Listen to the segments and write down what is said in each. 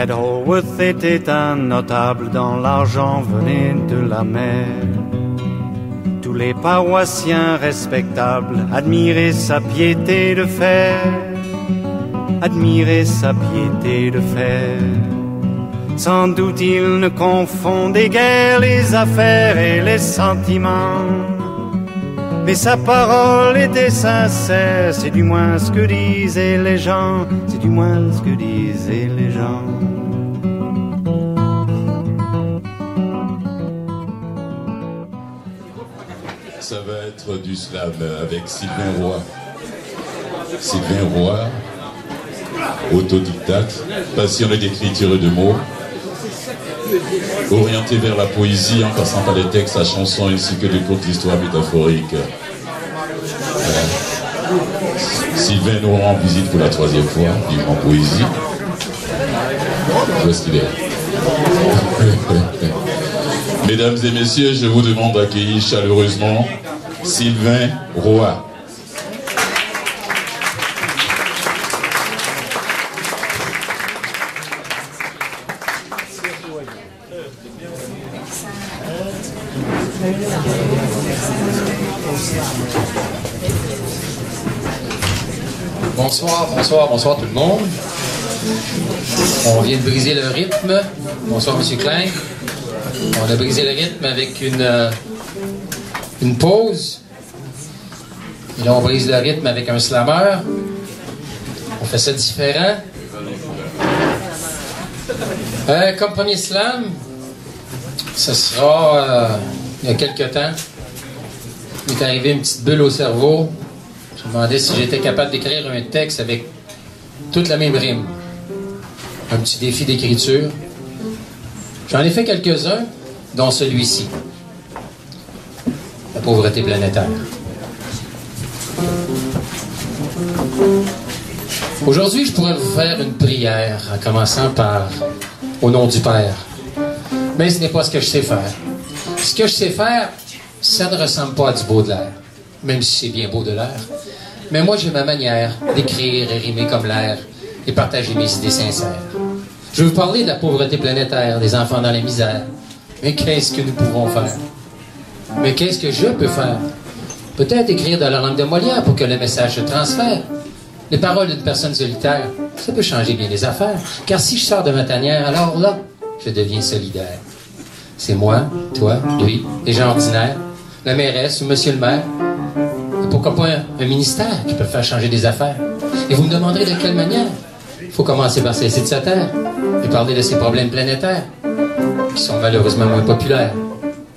Ed était un notable dans l'argent venait de la mer. Tous les paroissiens respectables admiraient sa piété de fer, admiraient sa piété de fer. Sans doute il ne confondait guère les affaires et les sentiments. Mais sa parole était sincère, c'est du moins ce que disaient les gens, c'est du moins ce que disaient les gens. Ça va être du slam avec Sylvain Roy. Sylvain Roy, autodidacte, passionné d'écriture et de mots, orienté vers la poésie en passant par les textes à chansons ainsi que de courtes histoires métaphoriques. Sylvain nous rend visite pour la troisième fois, vivement poésie. Où est-ce qu'il est? Mesdames et messieurs, je vous demande d'accueillir chaleureusement Sylvain Roy. Bonsoir, bonsoir, bonsoir tout le monde. On vient de briser le rythme. Bonsoir, Monsieur Klein. On a brisé le rythme avec une, euh, une pause. Et là, on brise le rythme avec un slammer. On fait ça différent. Euh, comme premier slam, ce sera euh, il y a quelques temps. Il est arrivé une petite bulle au cerveau. Je me demandais si j'étais capable d'écrire un texte avec toute la même rime. Un petit défi d'écriture. J'en ai fait quelques-uns, dont celui-ci. La pauvreté planétaire. Aujourd'hui, je pourrais vous faire une prière, en commençant par Au nom du Père. Mais ce n'est pas ce que je sais faire. Ce que je sais faire, ça ne ressemble pas à du beau de l'air, même si c'est bien beau de l'air. Mais moi, j'ai ma manière d'écrire et rimer comme l'air et partager mes idées sincères. Je veux parler de la pauvreté planétaire, des enfants dans la misère. Mais qu'est-ce que nous pouvons faire? Mais qu'est-ce que je peux faire? Peut-être écrire dans la langue de Molière pour que le message se transfère. Les paroles d'une personne solitaire, ça peut changer bien les affaires. Car si je sors de ma tanière, alors là, je deviens solidaire. C'est moi, toi, lui, les gens ordinaires, la mairesse ou monsieur le maire. Pourquoi pas un, ministère qui peut faire changer des affaires? Et vous me demanderez de quelle manière? Il faut commencer par cesser de sa terre et parler de ces problèmes planétaires qui sont malheureusement moins populaires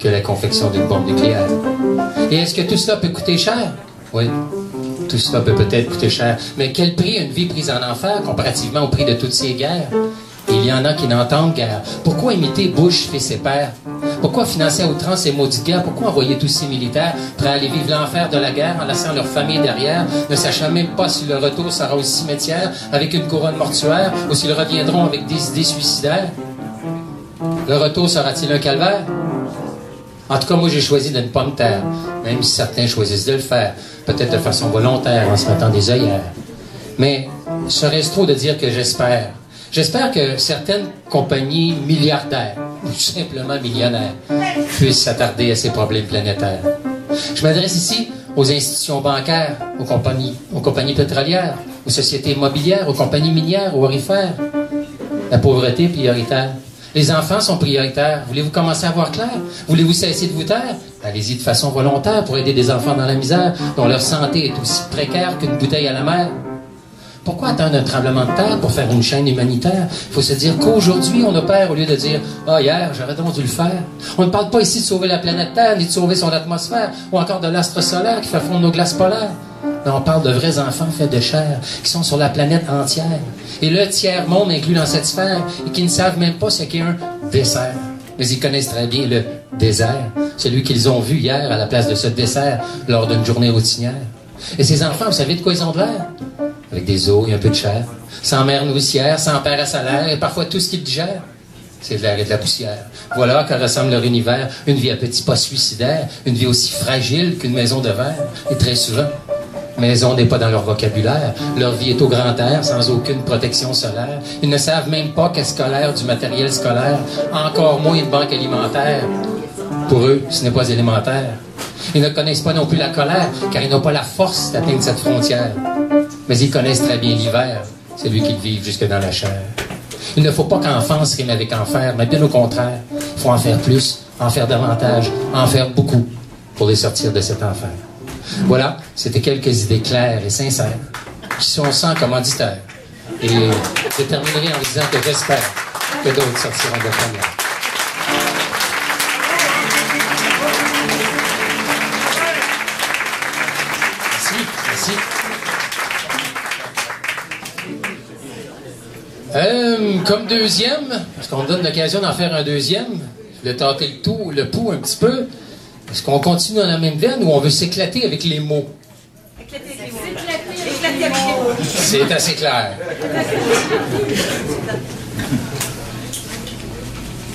que la confection d'une bombe nucléaire. Et est-ce que tout cela peut coûter cher? Oui, tout cela peut peut-être coûter cher. Mais quel prix une vie prise en enfer comparativement au prix de toutes ces guerres? Il y en a qui n'entendent guère. Pourquoi imiter Bush fait ses pères? Pourquoi financer à outrance ces maudites guerres? Pourquoi envoyer tous ces militaires prêts à aller vivre l'enfer de la guerre en laissant leur famille derrière, ne sachant même pas si le retour sera au cimetière avec une couronne mortuaire ou s'ils reviendront avec des idées suicidaires? Le retour sera-t-il un calvaire? En tout cas, moi, j'ai choisi de ne pas me taire, même si certains choisissent de le faire, peut-être de façon volontaire, en se mettant des œillères. Mais serait-ce trop de dire que j'espère? J'espère que certaines compagnies milliardaires, ou simplement millionnaires, puissent s'attarder à ces problèmes planétaires. Je m'adresse ici aux institutions bancaires, aux compagnies, aux compagnies pétrolières, aux sociétés immobilières, aux compagnies minières, aux orifères. La pauvreté est prioritaire. Les enfants sont prioritaires. Voulez-vous commencer à voir clair? Voulez-vous cesser de vous taire? Allez-y de façon volontaire pour aider des enfants dans la misère, dont leur santé est aussi précaire qu'une bouteille à la mer. Pourquoi attendre un tremblement de terre pour faire une chaîne humanitaire? Il faut se dire qu'aujourd'hui, on opère au lieu de dire Ah, hier, j'aurais donc dû le faire. On ne parle pas ici de sauver la planète Terre, ni de sauver son atmosphère, ou encore de l'astre solaire qui fait fondre nos glaces polaires. On parle de vrais enfants faits de chair, qui sont sur la planète entière. Et le tiers-monde inclus dans cette sphère, et qui ne savent même pas ce qu'est un dessert. Mais ils connaissent très bien le désert, celui qu'ils ont vu hier à la place de ce dessert lors d'une journée routinière. Et ces enfants, vous savez de quoi ils ont l'air? Avec des os et un peu de chair, sans mère nourricière, sans père à salaire, et parfois tout ce qu'ils digèrent. C'est de l'air et de la poussière. Voilà à quoi ressemble leur univers. Une vie à petits pas suicidaires, une vie aussi fragile qu'une maison de verre. Et très souvent, Maison n'est pas dans leur vocabulaire. Leur vie est au grand air, sans aucune protection solaire. Ils ne savent même pas qu'est scolaire du matériel scolaire, encore moins une banque alimentaire. Pour eux, ce n'est pas élémentaire. Ils ne connaissent pas non plus la colère, car ils n'ont pas la force d'atteindre cette frontière. Mais ils connaissent très bien l'hiver, c'est lui qu'ils vivent jusque dans la chair. Il ne faut pas qu'enfance rime avec enfer, mais bien au contraire. Il faut en faire plus, en faire davantage, en faire beaucoup pour les sortir de cet enfer. Voilà, c'était quelques idées claires et sincères qui sont sans commanditaire. Et je terminerai en disant que j'espère que d'autres sortiront de première. Merci, merci. Euh, comme deuxième, parce qu'on me donne l'occasion d'en faire un deuxième, je vais tâter le, tout, le pouls un petit peu. Est-ce qu'on continue dans la même veine ou on veut s'éclater avec les mots? Éclater avec les mots. C'est assez clair.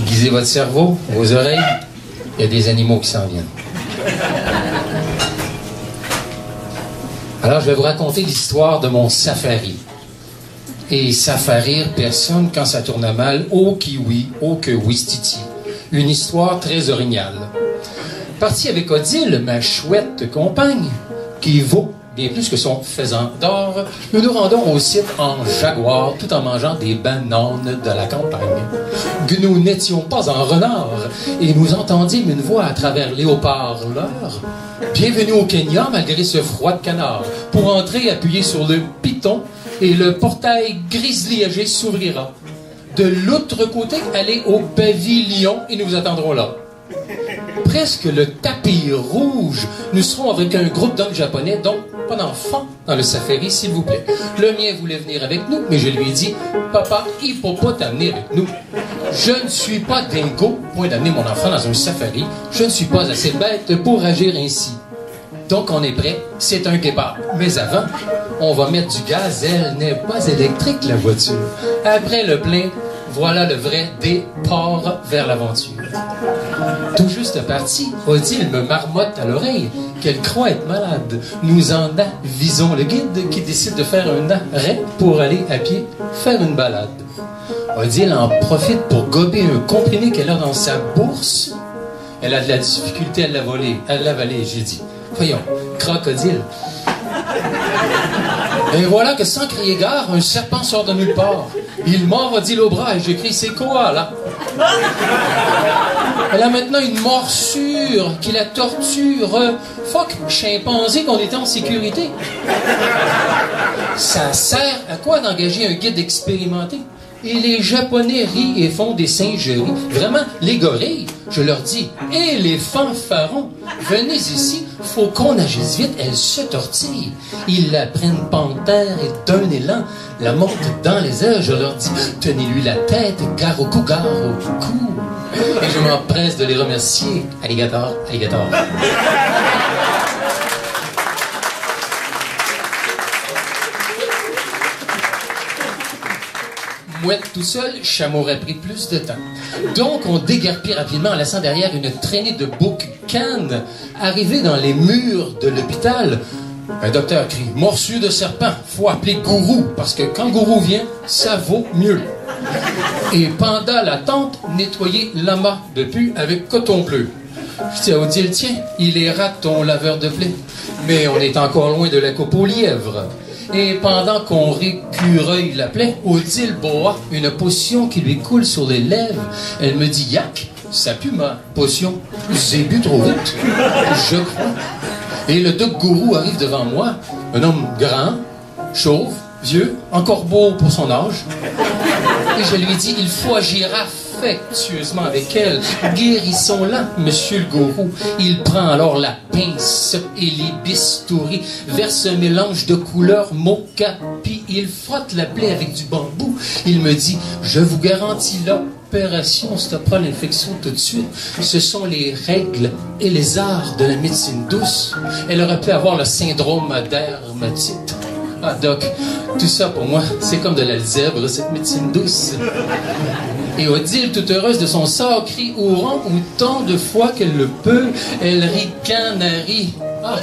Guisez votre cerveau, vos oreilles. Il y a des animaux qui s'en viennent. Alors, je vais vous raconter l'histoire de mon safari. Et ça fait rire personne quand ça tourne mal. Oh kiwi, oh que wistiti. Une histoire très originale. Parti avec Odile, ma chouette compagne, qui vaut bien plus que son faisan d'or, nous nous rendons au site en jaguar tout en mangeant des bananes de la campagne. Que nous n'étions pas en renard et nous entendîmes une voix à travers les haut-parleurs. Bienvenue au Kenya malgré ce froid de canard. Pour entrer, appuyez sur le piton et le portail grisliagé s'ouvrira. De l'autre côté, allez au pavillon et nous vous attendrons là presque le tapis rouge. Nous serons avec un groupe d'hommes japonais, donc pas d'enfants dans le safari, s'il vous plaît. Le mien voulait venir avec nous, mais je lui ai dit, papa, il faut pas t'amener avec nous. Je ne suis pas dingo, point d'amener mon enfant dans un safari. Je ne suis pas assez bête pour agir ainsi. Donc on est prêt, c'est un guépard. Mais avant, on va mettre du gaz, elle n'est pas électrique la voiture. Après le plein, voilà le vrai départ vers l'aventure. Tout juste parti, Odile me marmotte à l'oreille qu'elle croit être malade. Nous en avisons le guide qui décide de faire un arrêt pour aller à pied faire une balade. Odile en profite pour gober un comprimé qu'elle a dans sa bourse. Elle a de la difficulté à l'avaler. À l'avaler, j'ai dit. Voyons, crocodile. Et voilà que sans crier gare, un serpent sort de nulle part. Il dit au bras et j'écris c'est quoi là? Elle a maintenant une morsure qui la torture. Fuck, chimpanzé qu'on était en sécurité. Ça sert à quoi d'engager un guide expérimenté? Et les Japonais rient et font des singeries. Vraiment, les gorilles, je leur dis, et les fanfarons, venez ici, faut qu'on agisse vite, elles se tortillent. Ils la prennent panthère et d'un élan, la montent dans les airs, je leur dis, tenez-lui la tête, gare au cou, gare au cou. Et je m'empresse de les remercier. Alligator, alligator. Tout seul, Chameau aurait pris plus de temps. Donc, on déguerpit rapidement en laissant derrière une traînée de bouc-cannes. Arrivé dans les murs de l'hôpital, un docteur crie Morsure de serpent, faut appeler Gourou, parce que quand Gourou vient, ça vaut mieux. Et pendant l'attente, nettoyer l'amas de pu avec coton bleu. Je dis à Odile, tiens, il est rat ton laveur de blé. Mais on est encore loin de la coupe aux lièvres. Et pendant qu'on récureuille la plaie, Odile boit une potion qui lui coule sur les lèvres. Elle me dit Yak, ça pue ma potion. J'ai bu trop vite. Je crois. Et le doc gourou arrive devant moi, un homme grand, chauve, vieux, encore beau pour son âge. Et je lui dis Il faut à affectueusement avec elle. Guérissons-la, monsieur le gourou. Il prend alors la pince et les bistouris, verse un mélange de couleurs mocha, puis il frotte la plaie avec du bambou. Il me dit, je vous garantis l'opération stoppera l'infection tout de suite. Ce sont les règles et les arts de la médecine douce. Elle aurait pu avoir le syndrome d'hermatite. Ah, Doc, tout ça pour moi, c'est comme de l'alzèbre, cette médecine douce. Et Odile, toute heureuse de son sort, crie au rang autant de fois qu'elle le peut. Elle rit canari. Ah,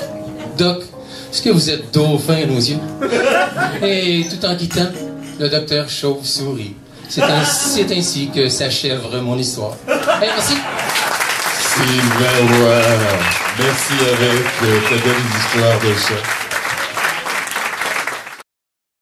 Doc, Est-ce que vous êtes dauphin à nos yeux? Et tout en quittant, le docteur Chauve sourit. C'est ainsi, ainsi, que s'achève mon histoire. Hey, merci. Sylvain Roy, merci avec ta belle histoire de chat.